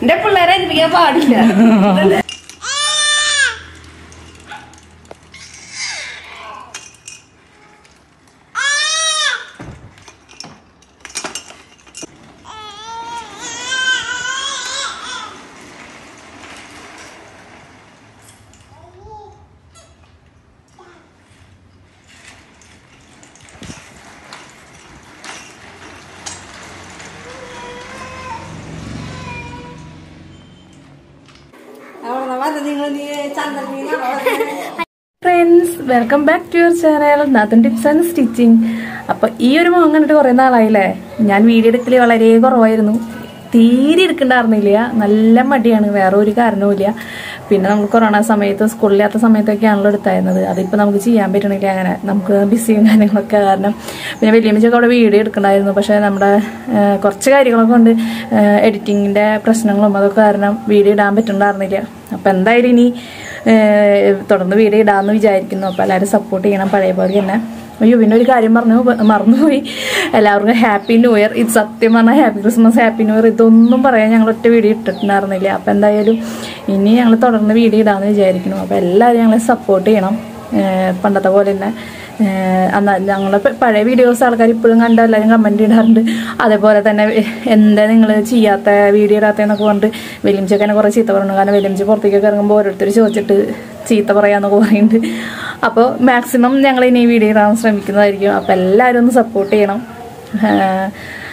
എന്റെ പിള്ളേരെ അനുഭവിക്കാൻ പാടില്ല നിങ്ങൾ നീ ചന്ദ്രമീനാണോ friends welcome back to your channel നാത്തൻ tips and stitching അപ്പോൾ ഈ ഒരു മുഖം കണ്ടിട്ട് കുറേ നാളായില്ലേ? ഞാൻ വീഡിയോ എടുക്കൽ വളരെ കുറവായിരുന്നു. തീരെ എടുക്കണ്ടായിരുന്നില്ല. നല്ല മടിയാണ്. വേറെ ഒരു കാരണവുമില്ല. പിന്നെ നമുക്ക് കൊറോണ സമയത്ത് സ്കൂളില്ലാത്ത സമയത്തൊക്കെയാണല്ലോ എടുത്തായിരുന്നത്. അതിപ്പോൾ നമുക്ക് ചെയ്യാൻ പറ്റണില്ല അങ്ങനെ. നമുക്ക് ബിസിയും കാര്യങ്ങളൊക്കെ കാരണം. പിന്നെ വലിയമ്മച്ചൊക്കെ അവിടെ വീഡിയോ എടുക്കണ്ടായിരുന്നു. പക്ഷേ നമ്മുടെ കുറച്ച് കാര്യങ്ങളൊക്കെ ഉണ്ട്. എഡിറ്റിങ്ങിന്റെ പ്രശ്നങ്ങളും അതൊക്കെ കാരണം വീഡിയോ ഇടാൻ പറ്റുന്നുണ്ടായിരുന്നില്ല അപ്പോൾ എന്തായാലും ഇനി തുടർന്ന് വീഡിയോ ഇടാമെന്ന് വിചാരിക്കുന്നു. അപ്പോൾ എല്ലാവരും സപ്പോർട്ട് ചെയ്യണം. പഴയ പോലെ തന്നെ. അയ്യോ പിന്നെ ഒരു കാര്യം പറഞ്ഞു മറന്നുപോയി. എല്ലാവർക്കും ഹാപ്പി ന്യൂ ഇയർ ഇത് സത്യം പറഞ്ഞാൽ happy Christmas happy new year ഇതൊന്നും പറയാൻ ഞങ്ങൾ ഒറ്റ വീഡിയോ ഇട്ടിട്ടുണ്ടായിരുന്നില്ല. അപ്പോൾ എന്തായാലും ഇനി ഞങ്ങൾ തുടർന്ന് വീഡിയോ ഇടാമെന്ന് വിചാരിക്കുന്നു. അപ്പോൾ എല്ലാവരും ഞങ്ങളെ സപ്പോർട്ട് ചെയ്യണം. പണ്ടത്തെ പോലെ തന്നെ. അന്ന് ഞങ്ങളെ പഴയ വീഡിയോസ് ആൾക്കാർ ഇപ്പോഴും കണ്ട എല്ലാവരും കമന്റ് ഇടാറുണ്ട്. അതേപോലെ തന്നെ എന്താ നിങ്ങൾ ചെയ്യാത്ത വീഡിയോ ഇടാത്തതെന്നൊക്കെ പറഞ്ഞിട്ട് വെലിംചക്കനെ കുറേ ചീത്ത പറഞ്ഞു കാരണം വെലിംചി പുറത്തേക്കൊക്കെ ഇറങ്ങുമ്പോൾ ഓരോരുത്തർ ചോദിച്ചിട്ട് ചീത്ത പറയാമെന്നൊക്കെ പറയുന്നുണ്ട് അപ്പോൾ മാക്സിമം ഞങ്ങൾ ഇനി വീഡിയോ ഇടാൻ ശ്രമിക്കുന്നതായിരിക്കും. അപ്പോൾ എല്ലാവരും ഒന്ന് സപ്പോർട്ട് ചെയ്യണം.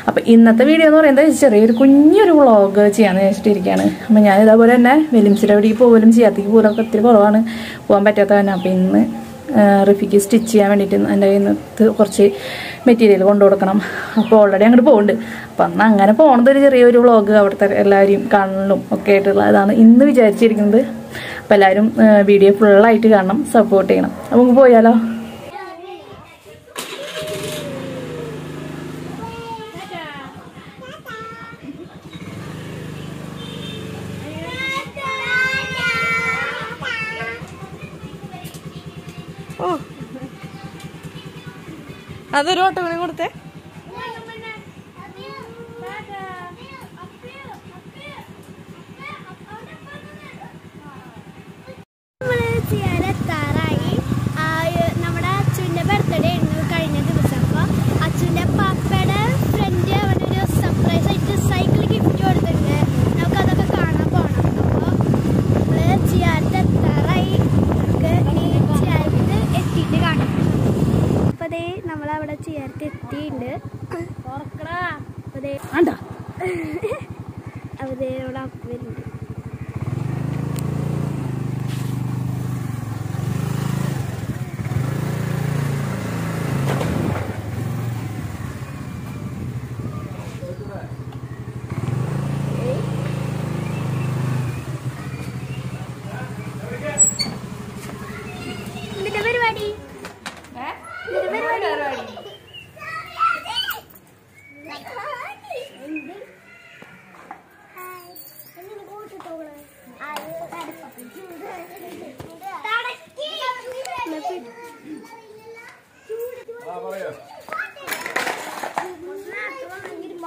അപ്പം ഇന്നത്തെ വീഡിയോ എന്ന് പറയുന്നത് ചെറിയൊരു കുഞ്ഞൊരു വ്ളോഗ് ചെയ്യാന്ന് വെച്ചിട്ടിരിക്കുകയാണ് അപ്പോൾ ഞാൻ ഇതേപോലെ തന്നെ വെലിംസിന്റെ അവിടേക്ക് പോകലും ചെയ്യാത്തേക്ക് ഒക്കെ ഒത്തിരി കുറവാണ്. പോകാൻ പറ്റാത്തവനാണ് അപ്പം ഇന്ന് റിഫിക്ക് സ്റ്റിച്ച് ചെയ്യാൻ വേണ്ടിയിട്ട് എന്റെ കയ്യിൽ നിന്ന് കുറച്ച് മെറ്റീരിയൽ കൊണ്ടു കൊടുക്കണം. അപ്പോൾ ഓൾറെഡി അങ്ങോട്ട് പോകുന്നുണ്ട് അപ്പം അന്ന് അങ്ങനെ പോണത് ഒരു ചെറിയൊരു വ്ളോഗ് അവിടുത്തെ എല്ലാവരെയും കാണലും ഒക്കെ ആയിട്ടുള്ള അതാണ് ഇന്ന് വിചാരിച്ചിരിക്കുന്നത്. അപ്പോൾ എല്ലാവരും വീഡിയോ ഫുള്ളായിട്ട് കാണണം സപ്പോർട്ട് ചെയ്യണം. അപ്പോൾ പോയാലോ? അതൊരു ഓട്ടോ കൂടി കൊടുത്തേ നമ്മൾ ചെയ്യാനെത്താറായി ആ, ഏ, നമ്മുടെ അച്ഛന്റെ ബർത്ത്ഡേ ആയിരുന്നു കഴിഞ്ഞ ദിവസം അപ്പോൾ അച്ഛന്റെ പപ്പയുടെ ഫ്രണ്ട് അവനൊരു സർപ്രൈസ് ആയിട്ട് സൈക്കിൾ ഗിഫ്റ്റ് കൊടുത്തിട്ടുണ്ട് നമുക്ക് അതൊക്കെ കാണാൻ പോകണം അപ്പോൾ നമ്മൾ ചെയ്യാത്ത എത്താറായി നമുക്ക് ഇനി ചെയ്യാത്ത് എത്തിയിട്ട് കാണാം അപ്പോൾ അതേ നമ്മളവിടെ ചെയ്യാത്ത് എത്തിയിട്ടുണ്ട് അപ്പോൾ അതേ അപ്പോൾ ദേ ഇവിടെ അപ്പം വരുന്നുണ്ട് എന്നിട്ട് പരിപാടി എന്നിട്ട് പരിപാടി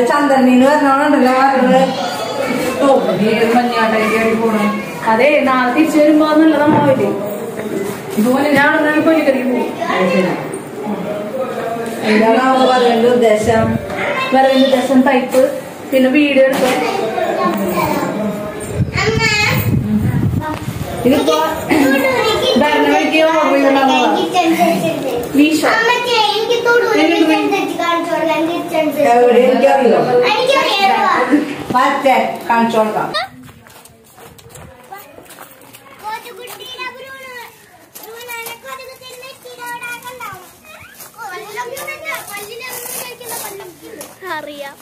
ആൾ ഇവിടെ ഇവിടെ വന്ന് ലൈബ്രറി തന്നെ അവളെ വന്ന് നിങ്ങൾ നീ ചന്ദ്രമീനാണോ അല്ല ഹിമാലയം ഏതാണ്ട് ചന്ദ്രമീൻ പറഞ്ഞോണ്ടല്ലോ പറഞ്ഞത് മഞ്ഞാട്ടേക്ക് പോണേ? അതെ നാളെ തിരിച്ചു വരുമ്പോ നല്ലതാണോ ഇതുപോലെ ഞാൻ പോയി. പോകും എന്താണ് പറയേണ്ട ഉദ്ദേശം? വരവിന്റെ ഉദ്ദേശം തൈപ്പ് പിന്നെ വീഡിയോ എടുത്തു? ഇതിപ്പോ ഭരണ വഴിക്ക് ചെയ്തിട്ടുണ്ടാവുക മീഷോ എനിക്കറിയോ മറ്റേ കാണിച്ചു കൊടുക്കാം. അറിയാം.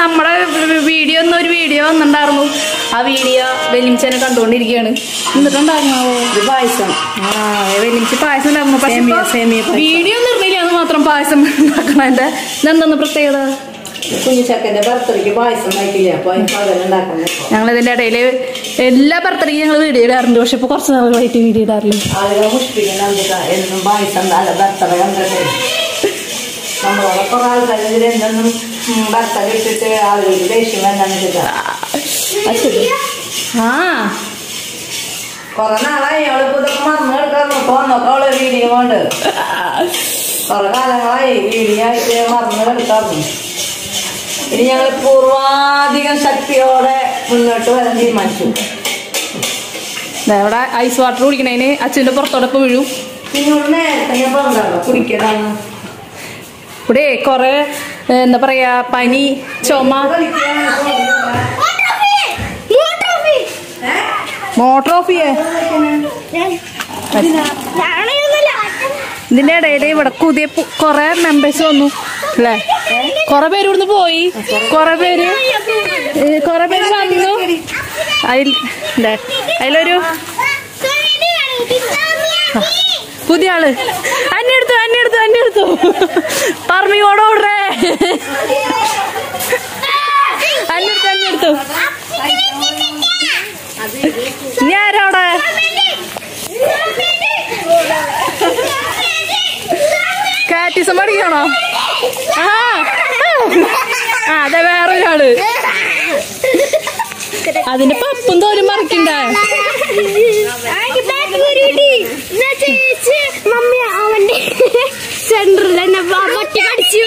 നമ്മുടെ വീഡിയോ ഒന്നും ഒരു വീഡിയോ വന്നിട്ടുണ്ടായിരുന്നു. ആ വീഡിയോ വെല്ലിമിച്ചനെ കണ്ടുകൊണ്ടിരിക്കുകയാണ് എന്നിട്ടുണ്ടായിരുന്നോ? ഇത് പായസം. ആ വെല്ലിമിച്ച് പായസം ഉണ്ടായിരുന്നു. വീഡിയോ അത് മാത്രം പായസം ഉണ്ടാക്കണതിന്റെ എന്തെന്ന് പ്രത്യേകത? കുഞ്ഞിച്ചക്കന്റെ ബർത്ത്ഡേക്ക് പായസം ഞങ്ങൾ ഇതിന്റെ ഇടയിൽ എല്ലാ ബർത്ത്ഡേക്കും ഞങ്ങൾ വീഡിയോ ഇടാറുണ്ട്. പക്ഷെ ഇപ്പൊ കുറച്ച് നാളുകളായിട്ട് വീഡിയോ ഇടാറില്ല. ആളുകളെ എന്നും പായസം നല്ല ബർത്ത്ഡേ കണ്ടിട്ട്. നമ്മളോട് കുറെ ആൾക്കാർ ഇതിൽ എന്തെന്നും ബർത്ത്ഡേ ഇട്ടിട്ട് ആളുകൾക്ക് ദേഷ്യം വേണ്ടെന്ന് വെച്ചിട്ടാ അത് ശരി ആ. കൊറേ നാളായി അവൾ പുതൊക്കെ മറന്നു എടുക്കാൻ പോന്നൊക്കെ അവൾ വീഡിയോ കൊണ്ട്. കൊറേ കാലങ്ങളായി വീഡിയോ ആയിട്ട് മറന്നു ഇനി ഞങ്ങൾ പൂർവാധികം ശക്തിയോടെ മുന്നോട്ട് വരാൻ തീരുമാനിച്ചു. ദേ ഇവിടെ ഐസ് വാട്ടർ കുടിക്കണേന് അച്ഛന്റെ പുറത്തോടൊപ്പം വീഴും. കുടിക്കലാണ്. ഇവിടെ കുറെ എന്താ പറയാ പനി ചുമ. മോട്ടർ ഓഫ് ചെയ്യേ ഇതിന്റെ ഇടയിൽ ഇവിടെ പുതിയ പു- കുറെ മെമ്പേഴ്സ് വന്നു അല്ലേ? കുറെ പേര് ഇവിടുന്ന് പോയി. കുറെ പേര് കുറെ പേര് വന്നു. അതിൽ അതിലൊരു പുതിയ ആൾ. അന്നെ എടുത്തു അന്നെ എടുത്തു അന്നെ എടുത്തു. പറമ്പിയോടെ ഓടേ അന്നെ എടുത്തു അന്നെ എടുത്തു. ഇനി ആരോടെ കാറ്റിസം പഠിക്കണോ ആ അതെ വേറൊരാൾ. അതിന്റെ പപ്പും തോരും മറക്കണ്ടേ? അവന്റെ സെന്ററിൽ തന്നെ പട്ടി കടിച്ചു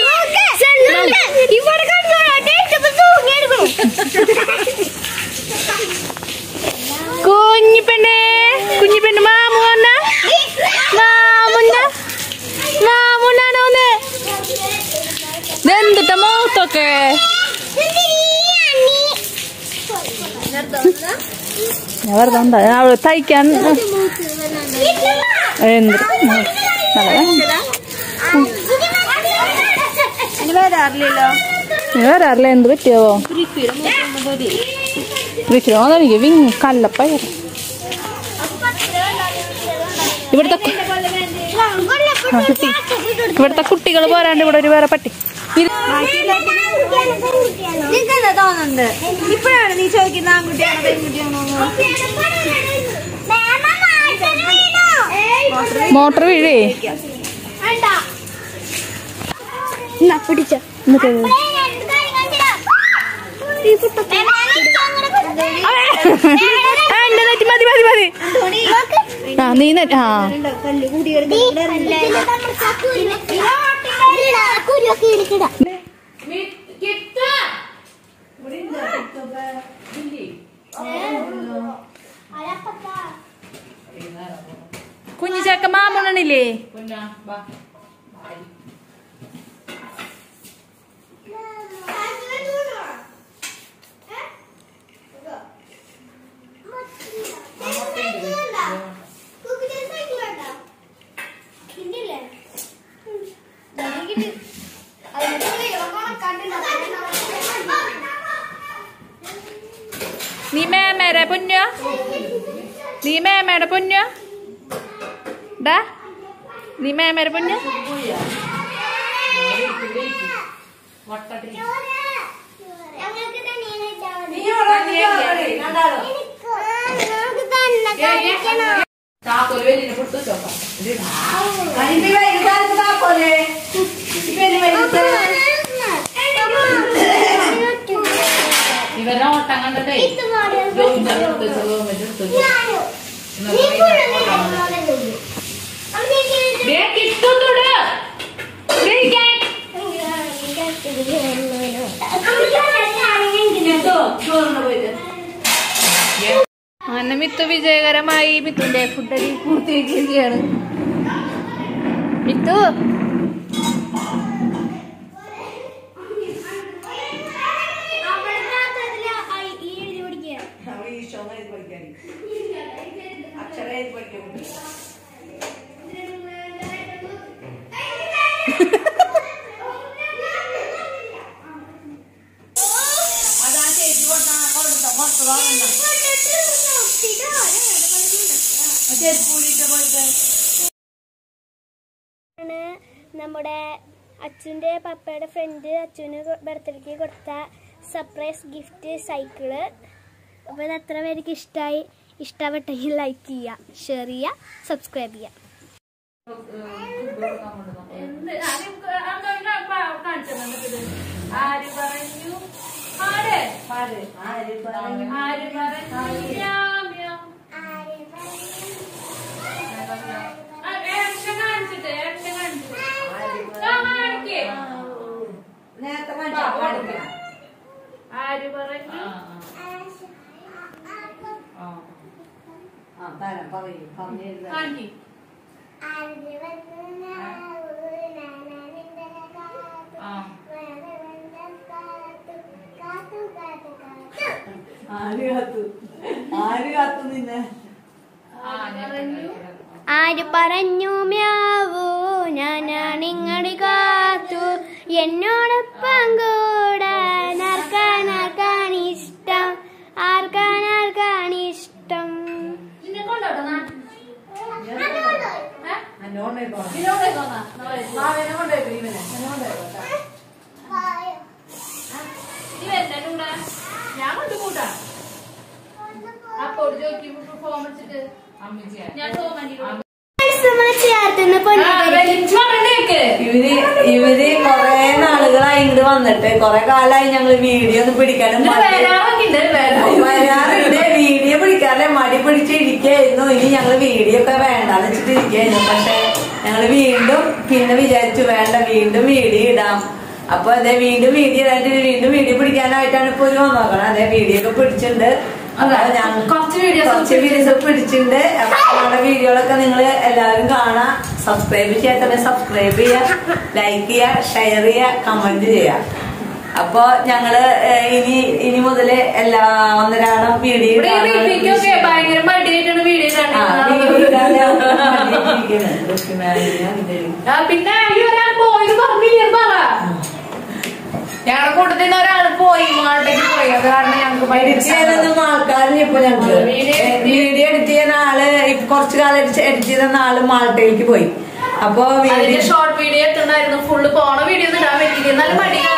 സെന്ററിൽ ഇവിടെ കണ്ടോട്ടെ തൂങ്ങിയെടുക്കണം കുഞ്ഞി പെണ്ണേ കുഞ്ഞി പെണ്ണ് മാമു വന്ന മാമുന്ന മാമുന്നാണോ ഒന്ന് ഇതെന്തിട്ട മോത്തൊക്കെ എന്താ അവൾ തയ്ക്കാൻ. എന്ത്? പറ്റിയാവോ? വിക്രമോ എനിക്ക് വിങ് കല്ലപ്പ ഇവിടുത്തെ ഇവിടുത്തെ കുട്ടികൾ പോരാണ്ട് ഇവിടെ ഒരു വേറെ പട്ടി. തോന്നുന്നുണ്ട് ഇപ്പോഴാണ് നീ ചോദിക്കുന്ന ആൺകുട്ടിയാണോ പെൺകുട്ടിയാണോ മോട്ടർ വീഴേ? പിടിച്ചു. മതി മതി മതി. ആ നീ കുഞ്ഞു ചേക്ക മാമണില്ലേ നീ മേമേരെ പൊന്നു നീ മേമയുടെ പൊന്നു ഡാ നീ മേമേരെ പൊന്നു ഇവരുടെ ഓട്ടം കണ്ടിട്ടേ കിട്ടുന്നുണ്ട്. അങ്ങനെ മിത്തു വിജയകരമായി മിത്തുന്റെ ഫുഡടി പൂർത്തീകരിക്കുകയാണ്. മിത്തു? ആണ് നമ്മുടെ അച്ഛന്റെ പപ്പയുടെ ഫ്രണ്ട് അച്ഛന് ബർത്ത്ഡേക്ക് കൊടുത്ത സർപ്രൈസ് ഗിഫ്റ്റ് സൈക്കിൾ അപ്പോൾ ഇത് എത്ര പേർക്ക് ഇഷ്ടമായി ഇഷ്ടപ്പെട്ടെങ്കിൽ ലൈക്ക് ചെയ്യുക ഷെയർ ചെയ്യുക സബ്സ്ക്രൈബ് ചെയ്യുക ആര് പറഞ്ഞു ആര് ആര്? ആര് പറഞ്ഞു? ആര് പറഞ്ഞു മ്യാവ് മ്യാവ്. ആ, action കാണിച്ചിട്ട് action കാണിച്ചിട്ട്. ആ, കാണിക്ക്. നേരത്തെ. ആര് പറഞ്ഞു? ആ, തരാം, പറയൂ. പറഞ്ഞിരുന്നു. കാണിക്ക്. ആ. ആര് കാത്തു? ആര് കാത്തു നിന്നെ? പറഞ്ഞു. ആര് പറഞ്ഞു മ്യാവൂ ഞാനാണിങ്ങടി കാത്തു. എന്നോടൊപ്പം ഞാൻ കൊണ്ട് കൂട്ടാ. അപ്പൊ ചോദിക്കും പെർഫോമൻസിട്ട് ഞാൻ ഇവർ ഇവർ കൊറേ നാളുകളായി ഇങ്ങോട്ട് വന്നിട്ട്. കൊറേ കാലായി ഞങ്ങൾ വീഡിയോ ഒന്നും പിടിക്കാനും വരാറുണ്ട്. വീഡിയോ പിടിക്കാതെ മടി പിടിച്ച് ഇനി ഞങ്ങൾ വീഡിയോ ഒക്കെ വേണ്ടാന്ന് വെച്ചിട്ട് ഇരിക്കായിരുന്നു പക്ഷെ ഞങ്ങൾ വീണ്ടും പിന്നെ വിചാരിച്ചു വേണ്ട വീണ്ടും വീഡിയോ ഇടാം. അപ്പൊ അതെ വീണ്ടും വീഡിയോ ഇടാൻ വീണ്ടും വീഡിയോ പിടിക്കാനായിട്ടാണ് ഇപ്പൊ ഒരു വന്നോക്കണം. അതെ വീഡിയോ ഒക്കെ പിടിച്ചിട്ടുണ്ട്. ഞങ്ങൾ കുറച്ച് വീഡിയോസ് ഒക്കെ കുറച്ച് വീഡിയോസ് പിടിച്ചിട്ടുണ്ട്. അപ്പൊ നമ്മുടെ വീഡിയോകളൊക്കെ നിങ്ങൾ എല്ലാവരും കാണാം. സബ്സ്ക്രൈബ് ചെയ്യാത്തവരെ സബ്സ്ക്രൈബ് ചെയ്യുക ലൈക്ക് ചെയ്യുക ഷെയർ ചെയ്യുക കമന്റ് ചെയ്യുക. അപ്പൊ ഞങ്ങൾ ഇനി ഇനി മുതൽ എല്ലാ ഒന്നരാടം വീഡിയോ. പിന്നെ ഈ ഒരാൾ പോയത് പറഞ്ഞില്ലേ പറ ഞങ്ങളുടെ കൂട്ടത്തിൽ നിന്ന് ഒരാൾ പോയി. മാൾട്ടേക്ക് പോയി. അത് കാരണം ഞങ്ങൾക്ക് എഡിറ്റ് ചെയ്യാനൊന്നും ആൾക്കാരില്ല ഇപ്പൊ ഞങ്ങക്ക്. വീഡിയോ എഡിറ്റ് ചെയ്യുന്ന ആൾ കുറച്ചു കാലം എഡിറ്റ് ചെയ്ത ആൾ മാൾട്ടയിലേക്ക് പോയി. അപ്പൊ ഷോർട്ട് വീഡിയോ എത്തുണ്ടായിരുന്നു ഫുള്ള് പോണ വീഡിയോ ഇടാൻ പറ്റില്ല നല്ല മടിയാണ്.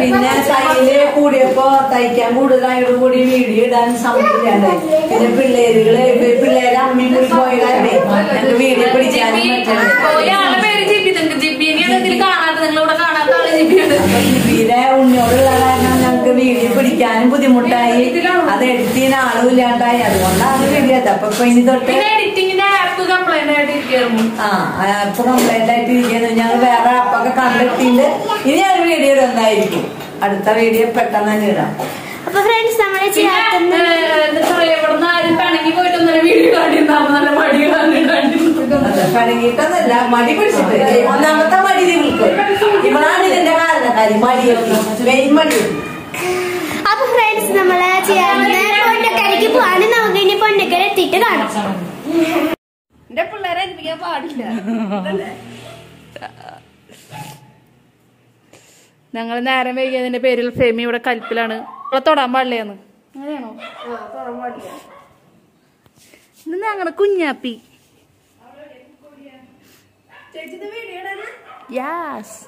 പിന്നെ തയ്യൽ കൂടിയപ്പോ തയ്ക്കാൻ കൂടുതലായിട്ട് കൂടി വീഡിയോ ഇടാൻ സമയമില്ലാണ്ടായി. പിന്നെ പിള്ളേരുകൾ പിള്ളേരെ അമ്മയും കൂടി പോയ കാരണേ ഞങ്ങൾക്ക് വീഡിയോ പിടിക്കാനും പറ്റുന്നത് ഒരാളെ പേര് ജിബി നിങ്ങൾക്ക് ജിബിനെയാണ് ഇതിൽ കാണാത്ത നിങ്ങളിവിടെ കാണാത്ത ആൾ ജിബിയാണ്. അപ്പൊ ലിപിയിലെ ഉണ്ണിയോടുള്ള കാരണം വീഡിയോ പിടിക്കാനും ബുദ്ധിമുട്ടായി അത് എഡിറ്റ് ചെയ്യുന്ന ആളും ഇല്ലാണ്ടായി. അതുകൊണ്ടാണ് വീഡിയോ അപ്പൊ ഇപ്പൊ ഇനി തൊട്ട് ആ ആപ്പ് കംപ്ലൈന്റ് ആയിട്ട് ഇരിക്കുന്നു ആ ഇപ്പൊ കംപ്ലൈന്റ് ആയിട്ട് ഇരിക്കുന്നു ഞങ്ങൾ വേറെ ആപ്പൊക്കെ കണ്ടെത്തിയിട്ട് ഇനി ഞാൻ വീഡിയോ ഇടുന്നതായിരിക്കും അടുത്ത വീഡിയോ പെട്ടെന്ന് തന്നെ ഇടാം. അപ്പൊ ഫ്രണ്ട്സ് നമ്മളെ പഴകിയിട്ടൊന്നല്ല മടി പിടിച്ചിട്ട്. ഒന്നാമത്തെ മടി നിങ്ങൾക്ക് ഇവളാണ് ഇതിന്റെ കാരണക്കാരി. മടിയൊന്നും മെയിൻ മടി. ചേർന്ന് പൊന്നക്കരയ്ക്ക് പോവാണ് നമുക്ക് ഇനി പൊന്നക്കര എത്തിയിട്ട് കാണാം. എന്റെ പിള്ളേരെ ഏൽപ്പിക്കാൻ പാടില്ല. ഞങ്ങൾ നേരം വൈകിയതിന്റെ പേരിൽ ഫെമി ഇവിടെ കൽപ്പിലാണ്. ഇവിടെ തൊടാൻ പാടില്ലേന്ന്? അങ്ങനെയാണോ? ഇന്ന് ഞങ്ങളുടെ കുഞ്ഞാപ്പി. യാസ്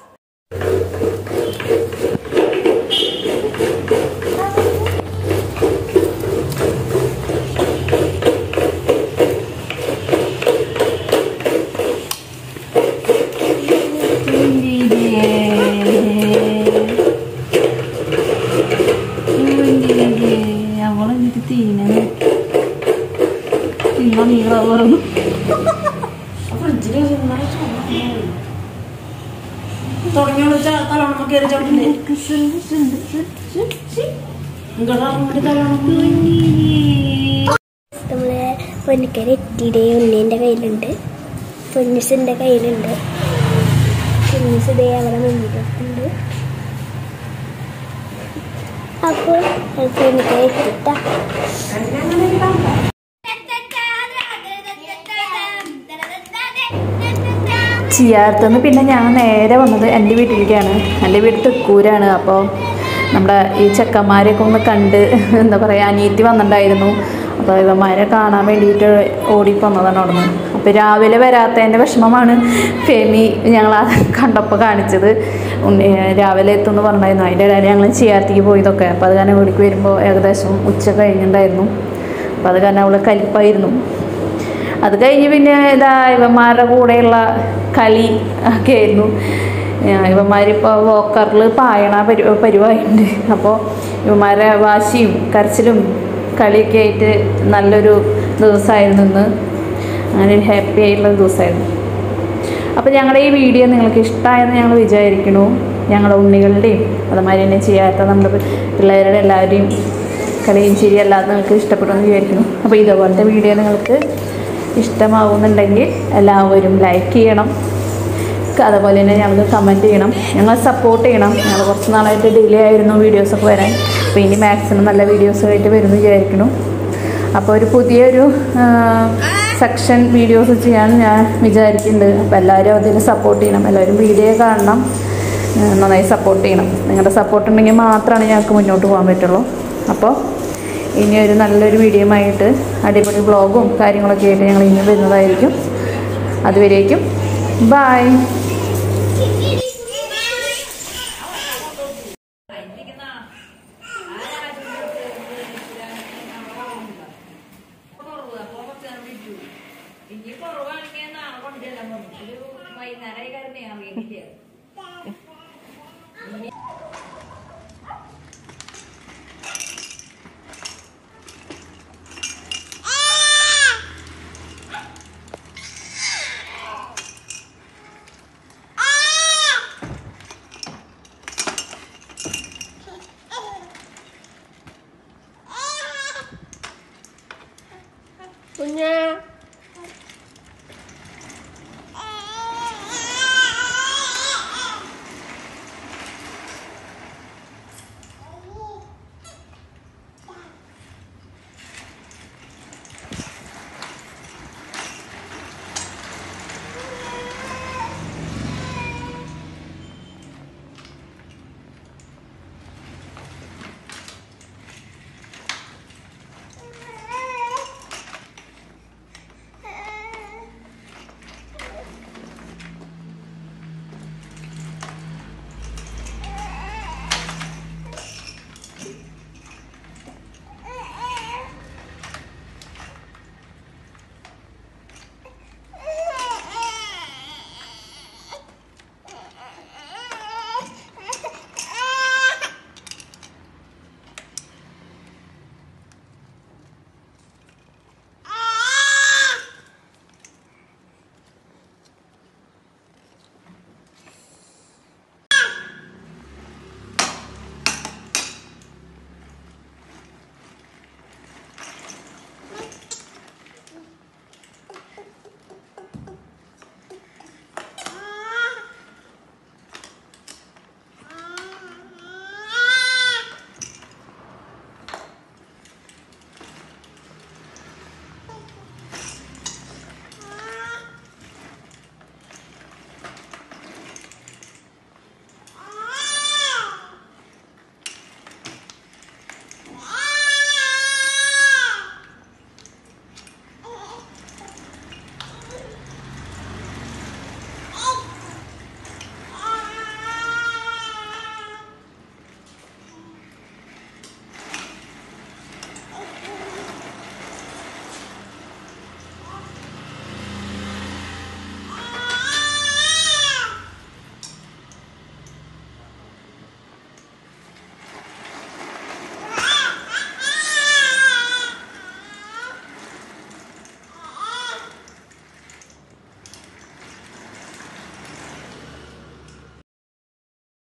പൊന്നക്കര എത്തിയുടെ ഉണ്ണീന്റെ കയ്യിലുണ്ട്. പൊന്നിസിന്റെ കയ്യിലുണ്ട്. പൊന്നിസ് ഇതേ അവിടെ മുന്നിലുണ്ട് അപ്പോൾ പൊന്നിക്കര എത്തിട്ടാ ചിയാർത്തുനിന്ന് പിന്നെ ഞാൻ നേരെ വന്നത് എന്റെ വീട്ടിലേക്കാണ്. എന്റെ വീട് തെക്കൂരാണ്. അപ്പോൾ നമ്മുടെ ഈ ചെക്കന്മാരെയൊക്കെ ഒന്ന് കണ്ട് എന്താ പറയുക അനിയത്തി വന്നിട്ടുണ്ടായിരുന്നു. ഇവന്മാരെ കാണാൻ വേണ്ടിയിട്ട് ഓടിപ്പോന്നതാണ് അവിടെ നിന്ന് അപ്പോൾ രാവിലെ വരാത്തതിന്റെ വിഷമമാണ് ഫെമി ഞങ്ങൾ കണ്ടപ്പോൾ കാണിച്ചത്. രാവിലെ എത്തുമെന്ന് പറഞ്ഞായിരുന്നു. അതിന്റെ ഇടയിൽ ഞങ്ങൾ ചെയ്യാത്തേക്ക് പോയതൊക്കെ. അപ്പോൾ അത് കാരണം ഇവിടേക്ക് വരുമ്പോൾ ഏകദേശം ഉച്ച കഴിഞ്ഞിട്ടുണ്ടായിരുന്നു. അപ്പോൾ അത് കാരണം അവൾ കലിപ്പായിരുന്നു. അത് കഴിഞ്ഞ് പിന്നെ ഇതാ ഇവന്മാരുടെ കൂടെയുള്ള കളി ഒക്കെ ആയിരുന്നു. ഇവന്മാരിപ്പോൾ വോക്കറിൽ പായണ പരി പരിപാടിയുണ്ട് അപ്പോൾ ഇവന്മാരുടെ വാശിയും കരച്ചിലും കളിയൊക്കെ ആയിട്ട് നല്ലൊരു ദിവസമായിരുന്നു ഇന്ന്. അങ്ങനെ ഒരു ഹാപ്പി ആയിട്ടുള്ള ദിവസമായിരുന്നു. അപ്പോൾ ഞങ്ങളുടെ ഈ വീഡിയോ നിങ്ങൾക്ക് ഇഷ്ടമായെന്ന് ഞങ്ങൾ വിചാരിക്കണു ഞങ്ങളുടെ ഉണ്ണികളുടെയും അതുമാതിരി തന്നെ ചെയ്യാത്ത നമ്മുടെ പിള്ളേരുടെ എല്ലാവരുടെയും കളിയും ചിരിയല്ലാതെ നിങ്ങൾക്ക് ഇഷ്ടപ്പെടുമെന്ന് വിചാരിക്കുന്നു. അപ്പോൾ ഇതുപോലത്തെ വീഡിയോ നിങ്ങൾക്ക് ഇഷ്ടമാവുന്നുണ്ടെങ്കിൽ എല്ലാവരും ലൈക്ക് ചെയ്യണം. അതുപോലെ തന്നെ ഞങ്ങൾക്ക് കമന്റ് ചെയ്യണം. ഞങ്ങൾ സപ്പോർട്ട് ചെയ്യണം. ഞങ്ങൾ കുറച്ച് നാളായിട്ട് ഡിലേ ആയിരുന്നു വീഡിയോസൊക്കെ വരാൻ. അപ്പോൾ ഇനി മാക്സിമം നല്ല വീഡിയോസുമായിട്ട് വരുമെന്ന് വിചാരിക്കുന്നു. അപ്പോൾ ഒരു പുതിയൊരു സെക്ഷൻ വീഡിയോസ് ചെയ്യാൻ ഞാൻ വിചാരിക്കുന്നുണ്ട്. അപ്പോൾ എല്ലാവരും അതിൽ സപ്പോർട്ട് ചെയ്യണം. എല്ലാവരും വീഡിയോ കാണണം. നന്നായി സപ്പോർട്ട് ചെയ്യണം. നിങ്ങളുടെ സപ്പോർട്ട് ഉണ്ടെങ്കിൽ മാത്രമാണ് ഞങ്ങൾക്ക് മുന്നോട്ട് പോകാൻ പറ്റുള്ളൂ. അപ്പോൾ ഇനി ഒരു നല്ലൊരു വീഡിയോ ആയിട്ട് അടിപൊളി വ്ളോഗും കാര്യങ്ങളൊക്കെ ആയിട്ട് ഞങ്ങൾ ഇനി വരുന്നതായിരിക്കും. അതുവരേക്കും. ബായ് 姑娘